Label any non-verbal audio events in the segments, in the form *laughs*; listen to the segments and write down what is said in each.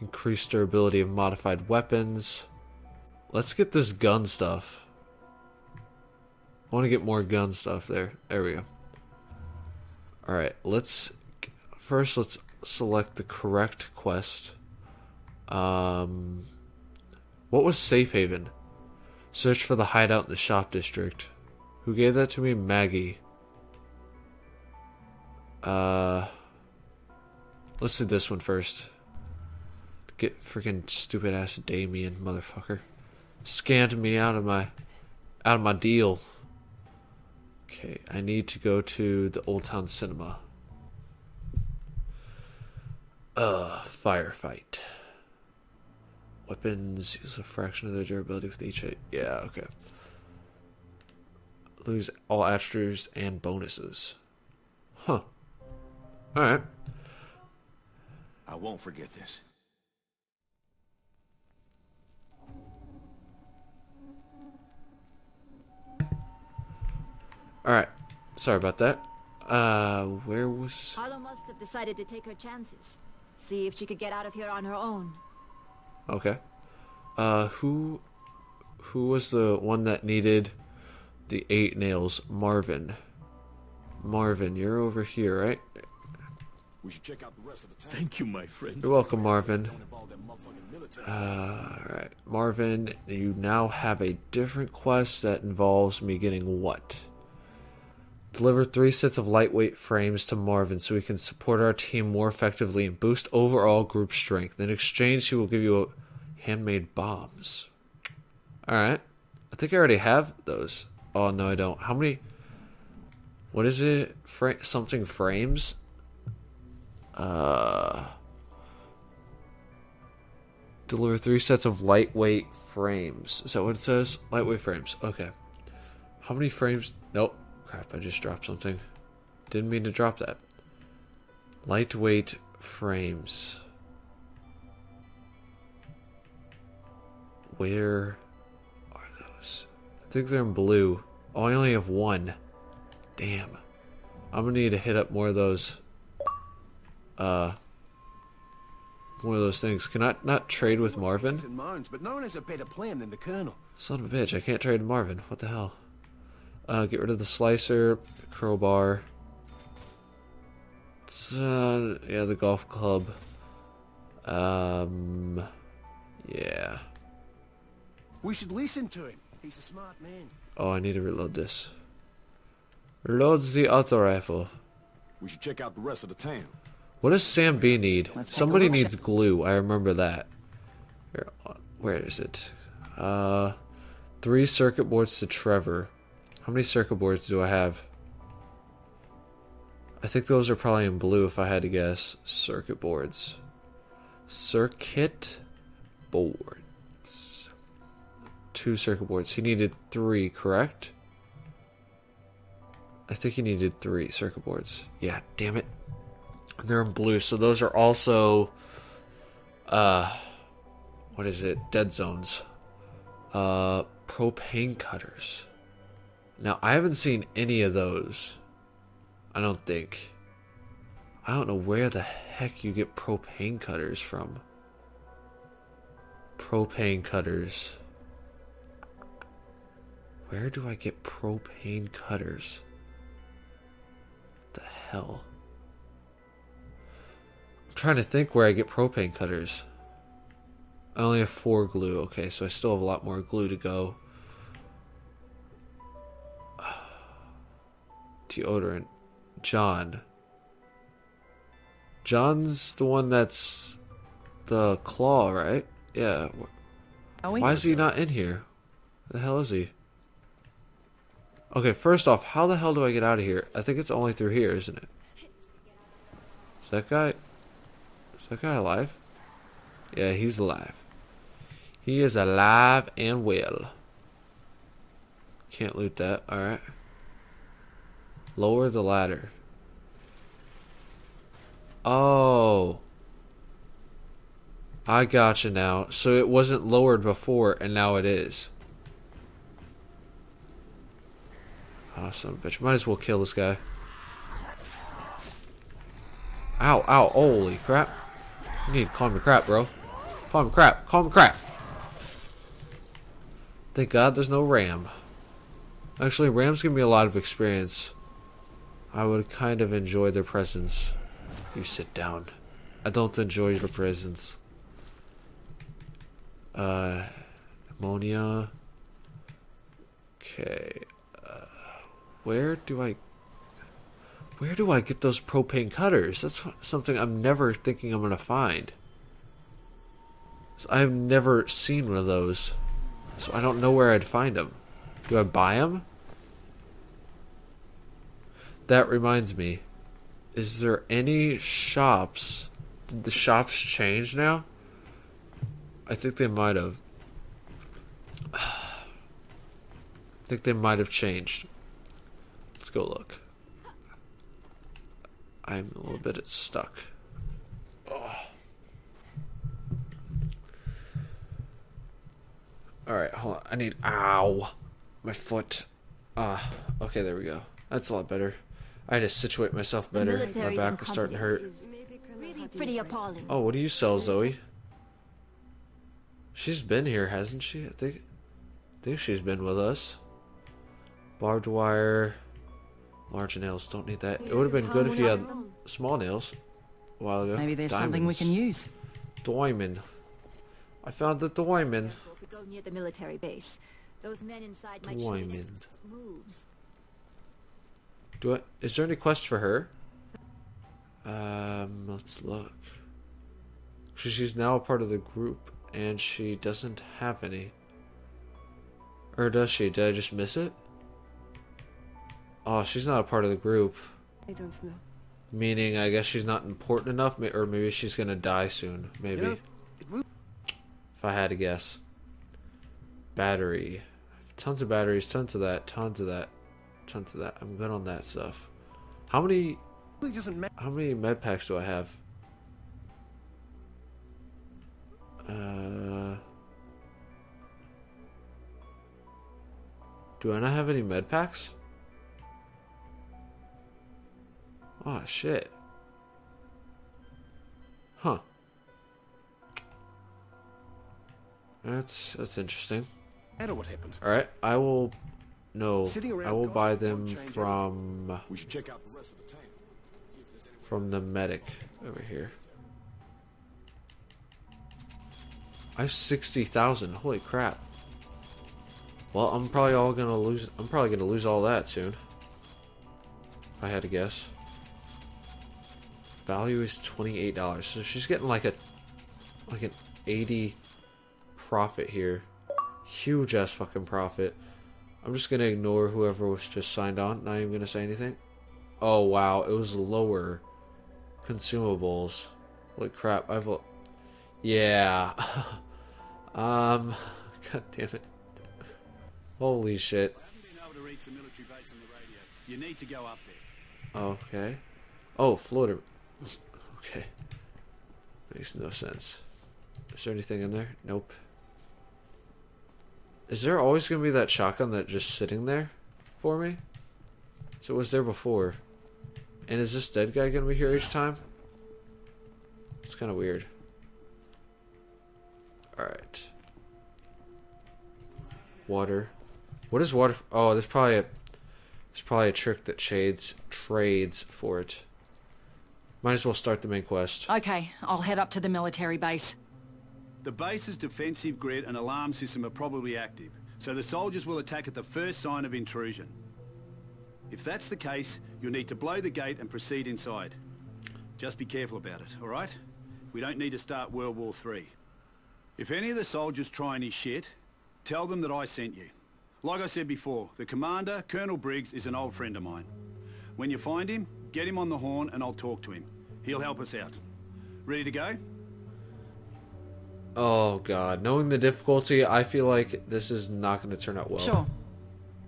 Increased durability of modified weapons. Let's get this gun stuff. I want to get more gun stuff there. There we go. Alright, let's... First, let's select the correct quest. Um... What was Safe Haven? Search for the hideout in the shop district. Who gave that to me? Maggie. Uh... Let's do this one first. Get freaking stupid ass Damien, motherfucker. Scanned me out of my out of my deal. Okay, I need to go to the Old Town Cinema. Uh, firefight. Weapons use a fraction of their durability with each hit. Yeah, okay. Lose all attributes and bonuses. Huh. Alright. I won't forget this. Alright. Sorry about that. Uh, where was... Harlow must have decided to take her chances. See if she could get out of here on her own. Okay. Uh, who... Who was the one that needed the eight nails? Marvin. Marvin, you're over here, right? We should check out the rest of the town. Thank you, my friend. You're welcome, Marvin. Don't involve that motherfucking military. Uh, alright. Marvin, you now have a different quest that involves me getting what? Deliver three sets of lightweight frames to Marvin so he can support our team more effectively and boost overall group strength. In exchange, he will give you a handmade bombs. Alright. I think I already have those. Oh, no, I don't. How many? What is it? Fra- something frames? Uh. Deliver three sets of lightweight frames. Is that what it says? Lightweight frames. Okay. How many frames? Nope. Crap, I just dropped something. Didn't mean to drop that. Lightweight frames. Where are those? I think they're in blue. Oh, I only have one. Damn. I'm gonna need to hit up more of those. Uh. More of those things. Can I not trade with Marvin? Moans, but no one has a better plan than the Colonel. Son of a bitch, I can't trade Marvin. What the hell? Uh, get rid of the slicer, crowbar. Uh, yeah, the golf club. Um, yeah. We should listen to him. He's a smart man. Oh, I need to reload this. Reload the auto rifle. We should check out the rest of the town. What does Sam B need? Let's Somebody look. needs glue. I remember that. Where, where is it? Uh, three circuit boards to Trevor. How many circuit boards do I have? I think those are probably in blue if I had to guess. Circuit boards. Circuit boards. Two circuit boards. He needed three, correct? I think he needed three circuit boards. Yeah, damn it. They're in blue, so those are also uh what is it? Dead zones. Uh propane cutters. Now I haven't seen any of those. I don't think. I don't know where the heck you get propane cutters from. Propane cutters. Where do I get propane cutters? The hell? I'm trying to think where I get propane cutters. I only have four glue. Okay, so I still have a lot more glue to go. Deodorant. John. John's the one that's the claw, right? Yeah. Why is he not in here? The hell is he? Okay, first off, how the hell do I get out of here? I think it's only through here, isn't it? Is that guy... Is that guy alive? Yeah, he's alive. He is alive and well. Can't loot that, alright. Lower the ladder. Oh. I gotcha now. So it wasn't lowered before, and now it is. Ah, awesome, bitch. Might as well kill this guy. Ow, ow, holy crap. You need to calm your crap, bro. Call him crap. Call him crap. Thank God there's no Ram. Actually, Rams give me a lot of experience. I would kind of enjoy their presence. You sit down. I don't enjoy your presence. Uh, ammonia. Okay. Uh, where do I... Where do I get those propane cutters? That's something I'm never thinking I'm going to find. I've never seen one of those. So I don't know where I'd find them. Do I buy them? That reminds me. Is there any shops? Did the shops change now? I think they might have. *sighs* I think they might have changed. Let's go look. I'm a little bit stuck. Oh. Alright, hold on. I need. Ow! My foot. Ah, okay, there we go. That's a lot better. I had to situate myself better. My back was starting to hurt. Really pretty appalling. Oh, what do you sell, Zoe? She's been here, hasn't she? I think, I think she's been with us. Barbed wire, large nails. Don't need that. It would have been good if you had small nails a while ago. Maybe there's Diamonds. something we can use. Diamond. I found the diamond. If we go near the military base, those men inside might diamond. moves. Do I, is there any quest for her? Um, let's look. She's now a part of the group, and she doesn't have any. Or does she? Did I just miss it? Oh, she's not a part of the group. I don't know. Meaning, I guess she's not important enough, or maybe she's gonna die soon. Maybe. if I had to guess. Battery. Tons of batteries, tons of that, tons of that tons of that. I'm good on that stuff. How many? How many med packs do I have? Uh, do I not have any med packs? Oh shit. Huh. That's that's interesting. I don't know what happened. All right, I will no, I will buy them from we should check out the rest of the tank. from the medic over here. I have sixty thousand. Holy crap! Well, I'm probably all gonna lose. I'm probably gonna lose all that soon. If I had to guess. Value is twenty eight dollars. So she's getting like a like an eighty profit here. Huge ass fucking profit. I'm just gonna ignore whoever was just signed on. Not even gonna say anything. Oh wow, it was lower consumables. Holy crap! I've yeah. *laughs* um, *laughs* god damn it. Holy shit. You need to go up there. Okay. Oh, floater. *laughs* okay. Makes no sense. Is there anything in there? Nope. Is there always going to be that shotgun that just sitting there for me? So it was there before. And is this dead guy going to be here each time? It's kind of weird. Alright. Water. What is water? Oh, there's probably a... There's probably a trick that shades trades for it. Might as well start the main quest. Okay, I'll head up to the military base. The base's defensive grid and alarm system are probably active, so the soldiers will attack at the first sign of intrusion. If that's the case, you'll need to blow the gate and proceed inside. Just be careful about it, alright? We don't need to start World War III. If any of the soldiers try any shit, tell them that I sent you. Like I said before, the commander, Colonel Briggs, is an old friend of mine. When you find him, get him on the horn and I'll talk to him. He'll help us out. Ready to go? Oh god, knowing the difficulty, I feel like this is not going to turn out well. Sure.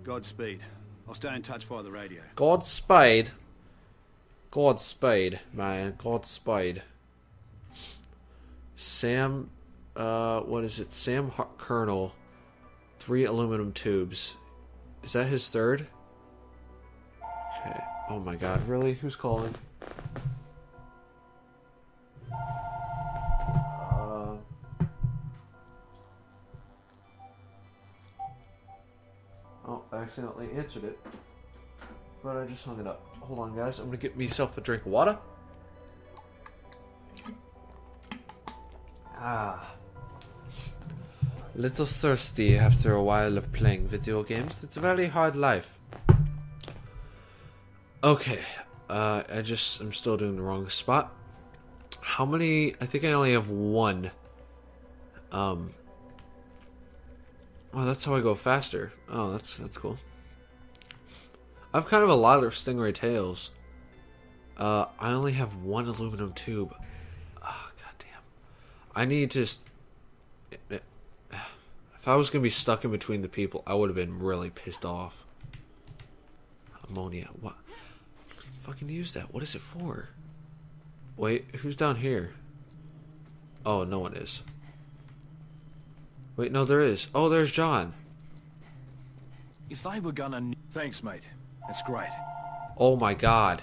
Godspeed. I'll stay in touch via the radio. Godspeed. Godspeed, man. Godspeed. Sam, uh, what is it? Sam Har Colonel. Three aluminum tubes. Is that his third? Okay. Oh my god, really? Who's calling? Accidentally answered it. But I just hung it up. Hold on, guys. I'm gonna get myself a drink of water. Ah. Little thirsty after a while of playing video games. It's a very hard life. Okay. Uh, I just, I'm still doing the wrong spot. How many? I think I only have one. Um. Oh, that's how I go faster. Oh, that's that's cool. I have kind of a lot of stingray tails. Uh, I only have one aluminum tube. Oh, goddamn. I need to. If I was gonna be stuck in between the people, I would have been really pissed off. Ammonia. What? Fucking use that. What is it for? Wait, who's down here? Oh, no one is. Wait, no, there is. Oh, there's John. If they were gonna... Thanks, mate. That's great. Oh my god.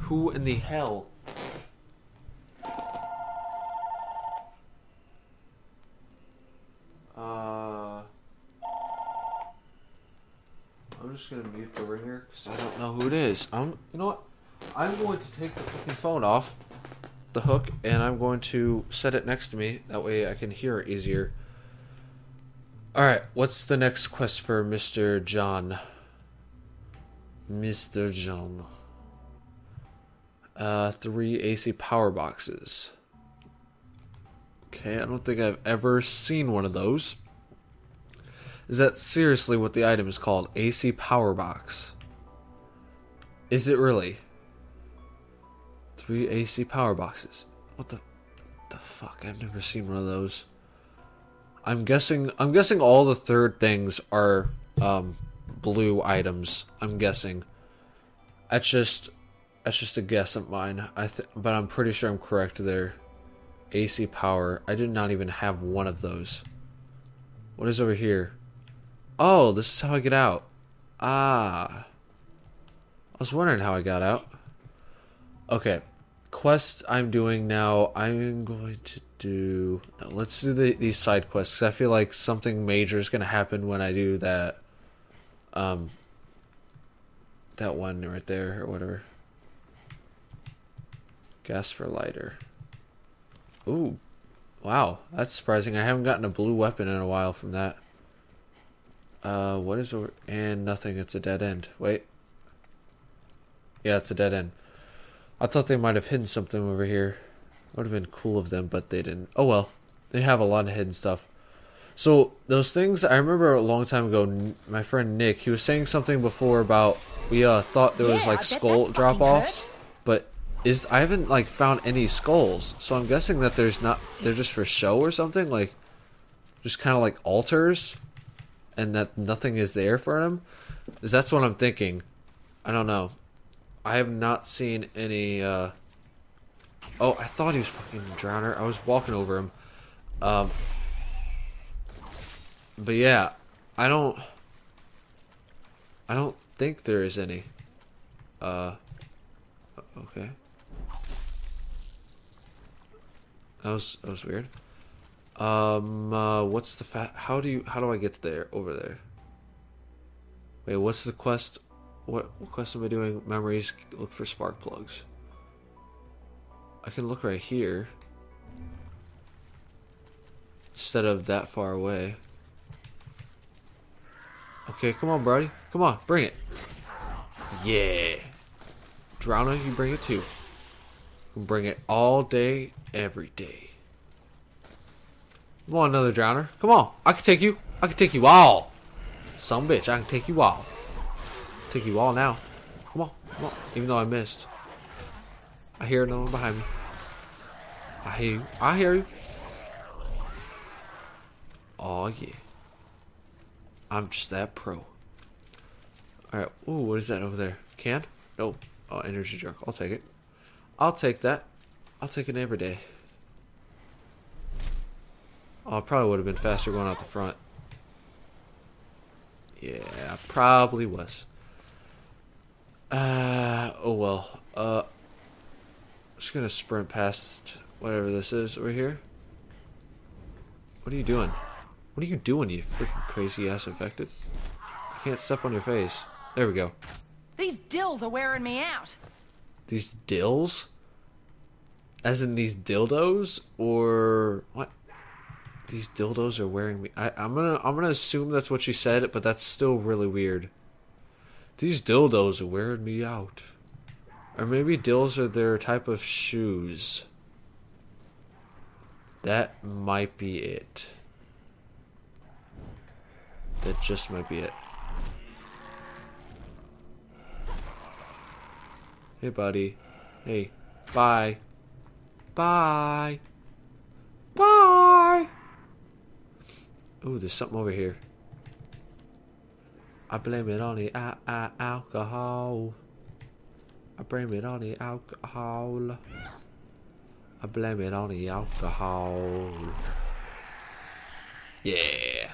Who in the hell? Uh... I'm just gonna mute over here because I don't know who it is. I'm, you know what? I'm going to take the fucking phone off the hook and I'm going to set it next to me. That way I can hear it easier. Alright, what's the next quest for Mr. John? Mr. John. Uh, three AC power boxes. Okay, I don't think I've ever seen one of those. Is that seriously what the item is called? AC power box. Is it really? Three AC power boxes. What the the fuck? I've never seen one of those. I'm guessing I'm guessing all the third things are um, blue items. I'm guessing. That's just that's just a guess of mine. I th- but I'm pretty sure I'm correct there. AC power. I did not even have one of those. What is over here? Oh, this is how I get out. Ah. I was wondering how I got out. Okay quest I'm doing now, I'm going to do. No, let's do the, these side quests. I feel like something major is going to happen when I do that. Um, that one right there or whatever. Gas for lighter. Ooh, wow, that's surprising. I haven't gotten a blue weapon in a while from that. Uh, what is over? And nothing. It's a dead end. Wait. Yeah, it's a dead end. I thought they might have hidden something over here. Would have been cool of them, but they didn't. Oh well, they have a lot of hidden stuff. So those things, I remember a long time ago. My friend Nick, he was saying something before about we uh, thought there was yeah, like skull drop offs, but is I haven't like found any skulls. So I'm guessing that there's not. They're just for show or something, like just kind of like altars, and that nothing is there for them. Is that's what I'm thinking. I don't know. I have not seen any, uh... Oh, I thought he was fucking drowner. I was walking over him. Um... But yeah, I don't... I don't think there is any. Uh... Okay. That was, that was weird. Um, uh, what's the fat? How do you? How do I get there? Over there. Wait, what's the quest? What, what quest am I doing? Memories, look for spark plugs. I can look right here. Instead of that far away. Okay, come on, Brody. Come on, bring it. Yeah. Drowner, you bring it too. You bring it all day, every day. Come on, another drowner. Come on. I can take you. I can take you all. Some bitch, I can take you all. Take you all now. Come on, come on. Even though I missed. I hear another one behind me. I hear you. I hear you. Oh yeah. I'm just that pro. Alright, ooh, what is that over there? Can? No. Oh, energy drink. I'll take it. I'll take that. I'll take it every day. Oh, it probably would have been faster going out the front. Yeah, probably was. Uh, oh well. Uh, just gonna sprint past whatever this is over here. What are you doing? What are you doing, you freaking crazy ass infected? I can't step on your face. There we go. These dills are wearing me out. These dills? As in these dildos? Or what? These dildos are wearing me. I, I'm gonna I'm gonna assume that's what she said, but that's still really weird. These dildos are wearing me out. Or maybe dills are their type of shoes. That might be it. That just might be it. Hey, buddy. Hey. Bye. Bye. Bye. Ooh, there's something over here. I blame it on the alcohol. I blame it on the alcohol. I blame it on the alcohol. Yeah.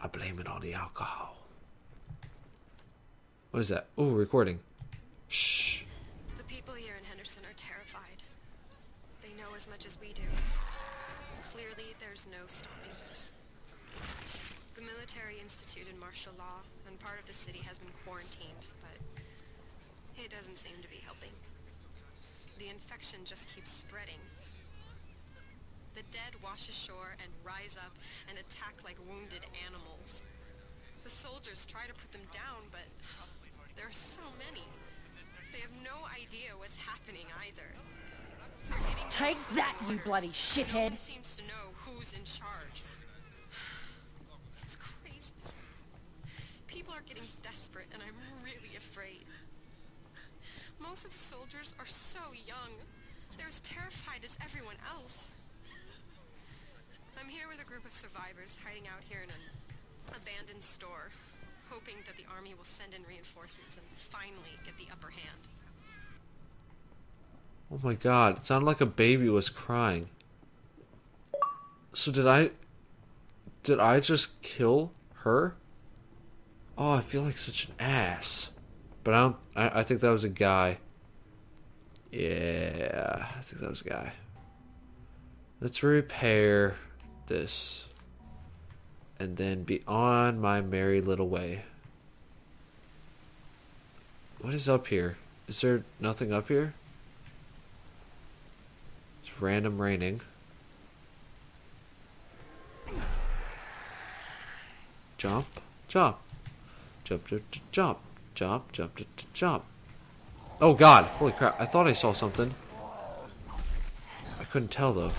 I blame it on the alcohol. What is that? Oh, recording. Shh. The people here in Henderson are terrified. They know as much as we do. Clearly, there's no stopping this. The military instituted martial law, and part of the city has been quarantined, it doesn't seem to be helping. The infection just keeps spreading. The dead wash ashore and rise up and attack like wounded animals. The soldiers try to put them down, but there are so many. They have no idea what's happening either. Take that, you bloody shithead! No seems to know who's in charge. It's crazy. People are getting desperate, and I'm really afraid. Most of the soldiers are so young. They're as terrified as everyone else. I'm here with a group of survivors hiding out here in an abandoned store, hoping that the army will send in reinforcements and finally get the upper hand. Oh my god, it sounded like a baby was crying. So did I did I just kill her? Oh, I feel like such an ass. But I don't I, I think that was a guy. Yeah, I think that was a guy. Let's repair this. And then be on my merry little way. What is up here? Is there nothing up here? It's random raining. Jump, jump, jump, jump, jump, jump, jump, jump. Oh god, holy crap, I thought I saw something. I couldn't tell though.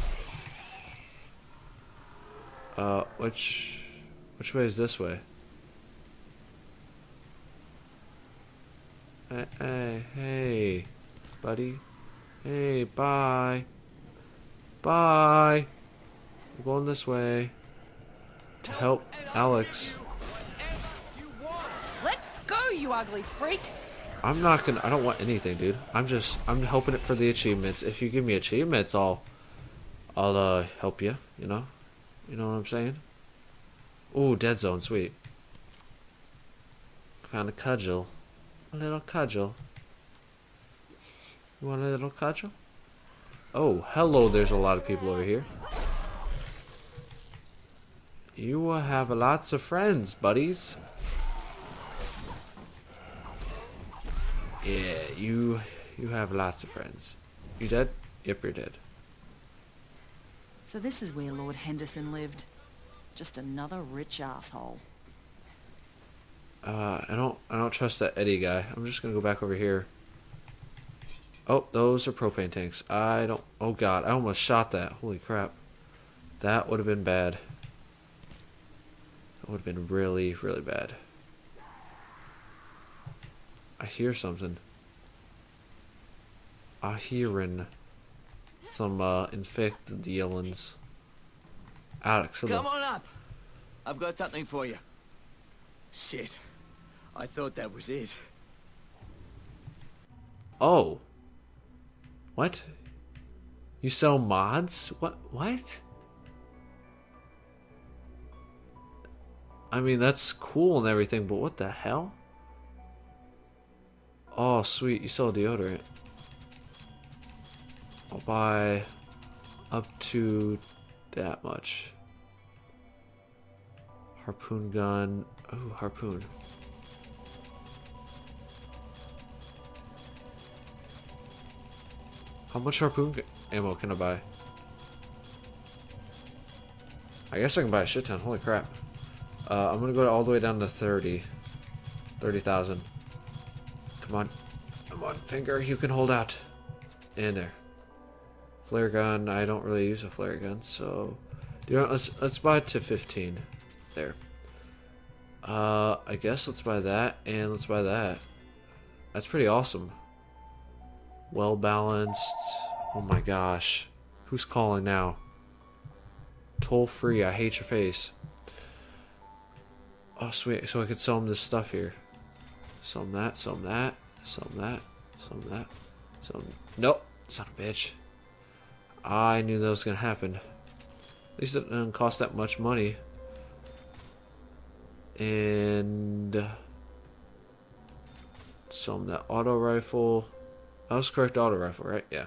Uh, which, which way is this way? Hey, hey, hey, buddy. Hey, bye. Bye. I'm going this way to help Alex. You ugly freak! I'm not gonna. I don't want anything, dude. I'm just. I'm hoping it for the achievements. If you give me achievements, I'll. I'll uh help you. You know. You know what I'm saying? Ooh, dead zone, sweet. Found a cudgel. A little cudgel. You want a little cudgel? Oh, hello, there's a lot of people over here. You will have lots of friends, buddies. Yeah, you you have lots of friends. You dead? Yep, you're dead. So this is where Lord Henderson lived. Just another rich asshole. Uh, I don't I don't trust that Eddie guy. I'm just gonna go back over here. Oh, those are propane tanks. I don't. Oh God, I almost shot that. Holy crap, that would have been bad. That would have been really, really bad. I hear something. I hearing some uh, infected yellings. Alex, hello. Come on up. I've got something for you. Shit. I thought that was it. Oh. What? You sell mods? What? What? I mean, that's cool and everything, but what the hell? Oh, sweet. You sell deodorant. I'll buy up to that much. Harpoon gun. Oh, harpoon. How much harpoon ammo can I buy? I guess I can buy a shit ton. Holy crap. Uh, I'm gonna go all the way down to 30. 30,000. Come on. Come on, finger. You can hold out. In there. Flare gun. I don't really use a flare gun, so... You know, let's, let's buy it to 15. There. Uh, I guess let's buy that, and let's buy that. That's pretty awesome. Well balanced. Oh my gosh. Who's calling now? Toll free. I hate your face. Oh, sweet. So I could sell him this stuff here. Him that, some that, some that, some that. some... Nope. Son of a bitch. I knew that was going to happen. At least it didn't cost that much money. And... Some that auto rifle. That was correct auto rifle, right? Yeah.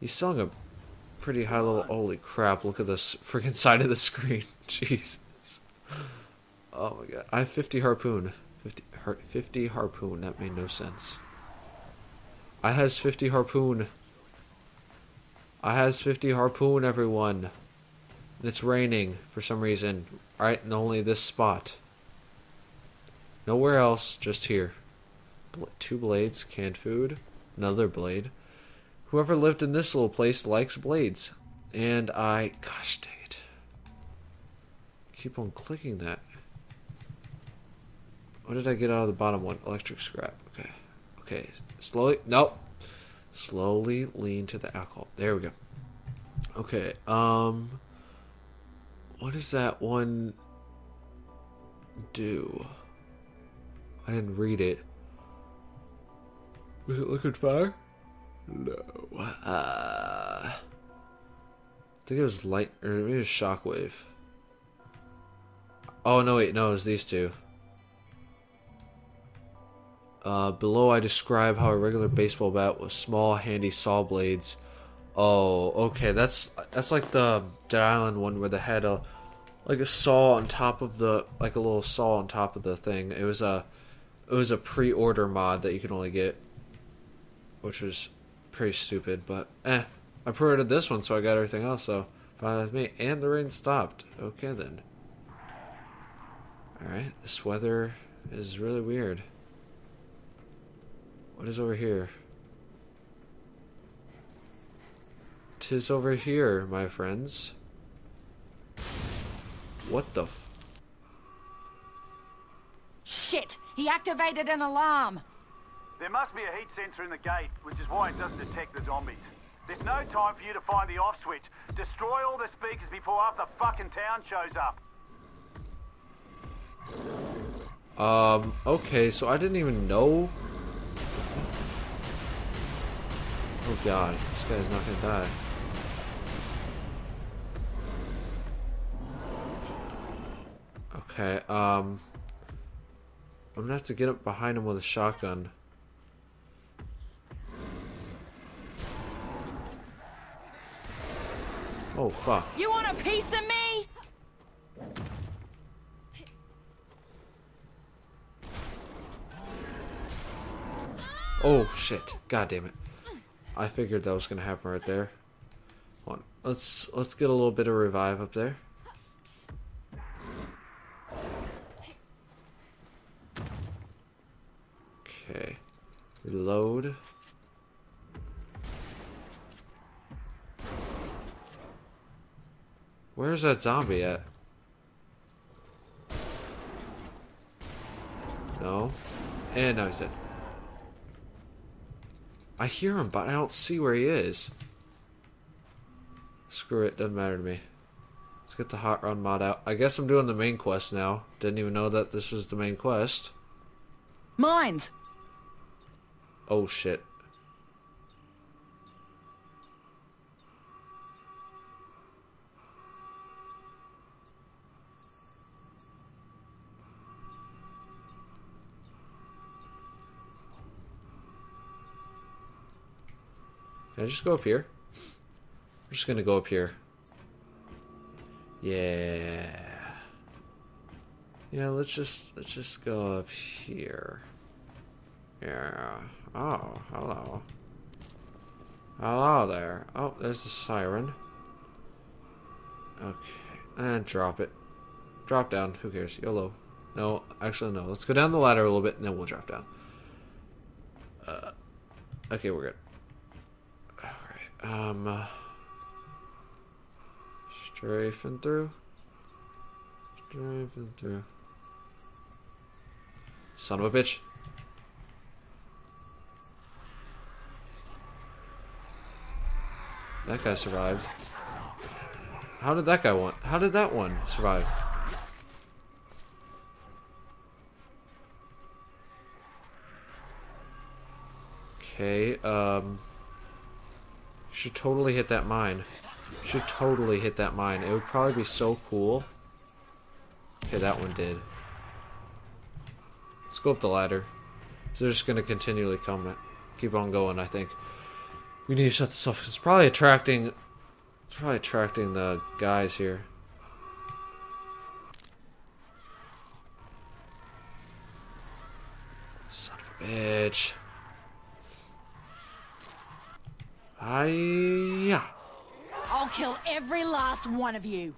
He's selling a pretty high level. Holy crap, look at this freaking *laughs* side of the screen. *laughs* Jesus. Oh my god. I have 50 harpoon. 50, 50 harpoon. That made no sense. I has 50 harpoon. I has 50 harpoon, everyone. And it's raining for some reason. Alright, and only this spot. Nowhere else, just here. Two blades, canned food, another blade. Whoever lived in this little place likes blades. And I... Gosh dang it. Keep on clicking that. What did I get out of the bottom one? Electric scrap. Okay. Okay. Slowly. Nope. Slowly lean to the alcohol. There we go. Okay. Um... What does that one do? I didn't read it. Was it liquid fire? No. Uh, I think it was light, or maybe it was shockwave. Oh, no, wait, no, it was these two. Uh, below, I describe how a regular baseball bat with small, handy saw blades. Oh, okay, that's that's like the Dead Island one where they had a like a saw on top of the like a little saw on top of the thing. It was a it was a pre-order mod that you can only get which was pretty stupid, but eh. I pre-ordered this one, so I got everything else, so fine with me. And the rain stopped. Okay, then. Alright, this weather is really weird. What is over here? Tis over here, my friends. What the Shit! He activated an alarm! There must be a heat sensor in the gate, which is why it doesn't detect the zombies. There's no time for you to find the off switch. Destroy all the speakers before half the fucking town shows up. Um, okay, so I didn't even know. Oh god, this guy's not gonna die. Okay, um... I'm gonna have to get up behind him with a shotgun. Oh, fuck. You want a piece of me? Oh, shit. God damn it. I figured that was to happen right there. Hold on. Let's, let's get a little bit of revive up there. Okay. Reload. Where's that zombie at? No. And now he's dead. I hear him, but I don't see where he is. Screw it, doesn't matter to me. Let's get the hot run mod out. I guess I'm doing the main quest now. Didn't even know that this was the main quest. Mines! Oh shit. Can I just go up here? I'm just gonna go up here. Yeah. Yeah, let's just let's just go up here. Yeah. Oh, hello. Hello there. Oh, there's the siren. Okay. And drop it. Drop down. Who cares? YOLO. No, actually, no. Let's go down the ladder a little bit and then we'll drop down. Uh, okay, we're good. Um. Uh, strafing through. Strafing through. Son of a bitch. That guy survived. How did that guy want? How did that one survive? Okay, um... Should totally hit that mine. Should totally hit that mine. It would probably be so cool. Okay, that one did. Let's go up the ladder. So they're just gonna continually come, keep on going, I think. We need to shut this off. It's probably attracting it's probably attracting the guys here. Son of a bitch. Hiya. I'll kill every last one of you.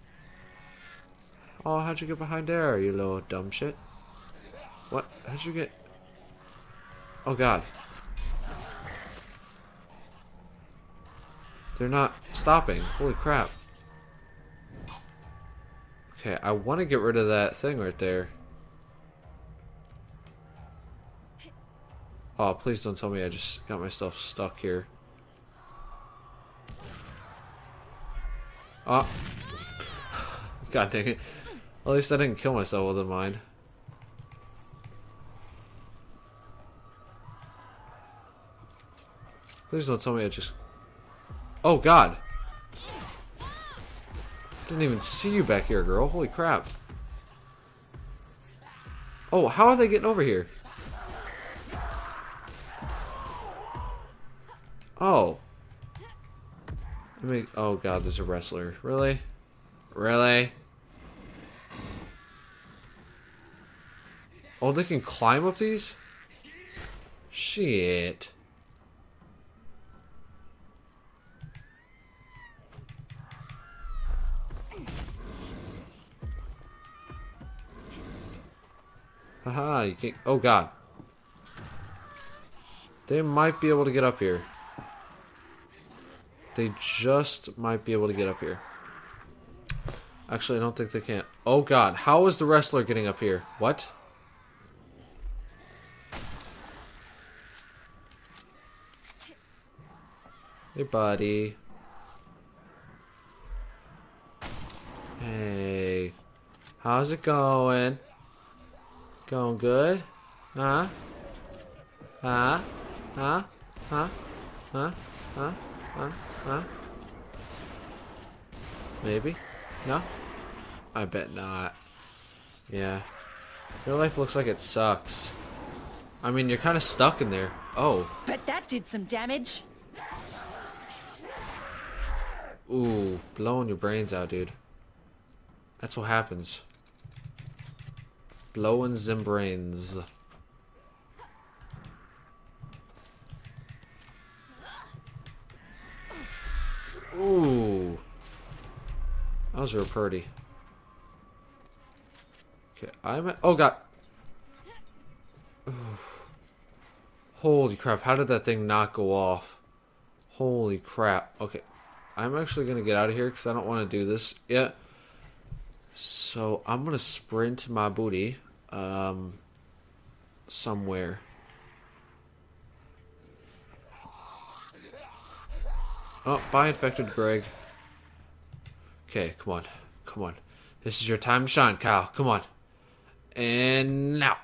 Oh, how'd you get behind there, you little dumb shit? What? How'd you get... Oh, God. They're not stopping. Holy crap. Okay, I want to get rid of that thing right there. Oh, please don't tell me I just got myself stuck here. Oh. God dang it. At least I didn't kill myself with a mine. Please don't tell me I just Oh, God. Didn't even see you back here, girl. Holy crap. Oh, how are they getting over here? Oh. Oh god, there's a wrestler. Really? Really? Oh, they can climb up these? Shit. Haha, you can't... Oh, God. They might be able to get up here. They just might be able to get up here. Actually, I don't think they can. Oh, God. How is the wrestler getting up here? What? Hey, buddy. Hey. How's it going? Going good? Huh? Huh? Huh? Huh? Huh? Huh? Huh? Huh? Maybe? No? I bet not. Yeah. Your life looks like it sucks. I mean, you're kind of stuck in there. Oh. Bet that did some damage. Ooh, blowing your brains out, dude. That's what happens. Blowing them brains. Ooh. Was real pretty. Okay, I'm at, oh god. Oof. Holy crap, how did that thing not go off? Holy crap. Okay, I'm actually going to get out of here because I don't want to do this yet. So I'm going to sprint my booty um, somewhere. Oh, bye, infected Greg. Okay, come on. Come on. This is your time to shine, Kyle. Come on. And now.